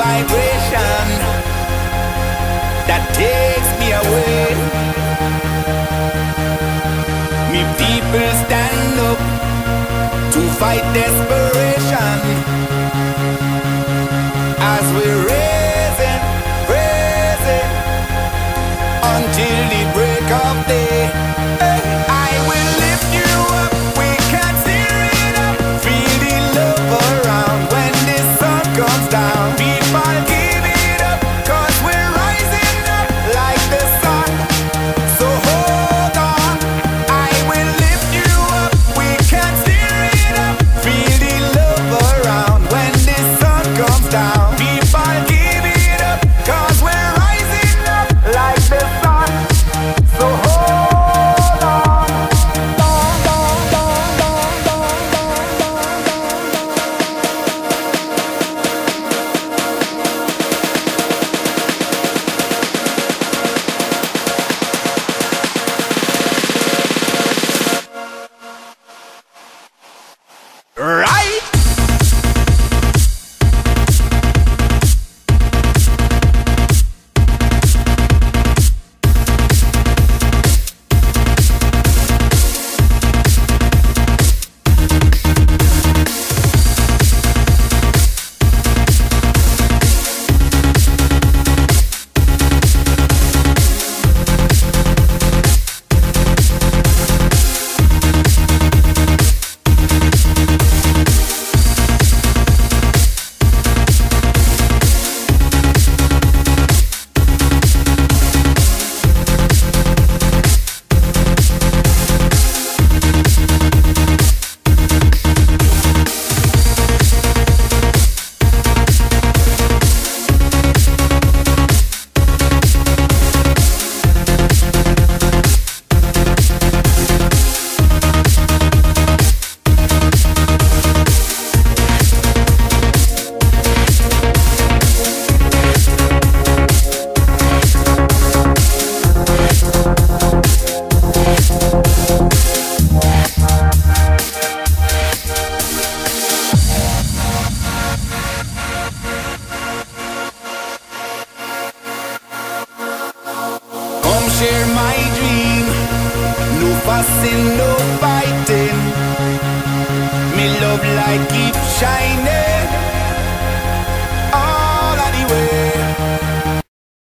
vibration that takes me away. Me people stand up to fight desperation as we raise it, raise it until the break of day. Fussing, no fighting. Me love light keep shining.